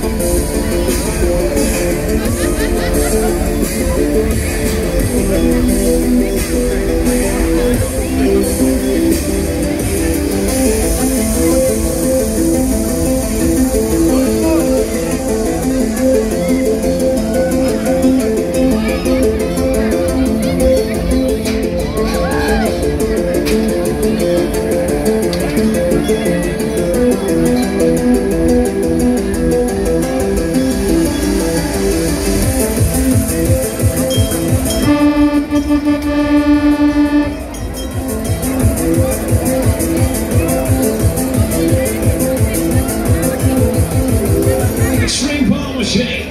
Música Shane.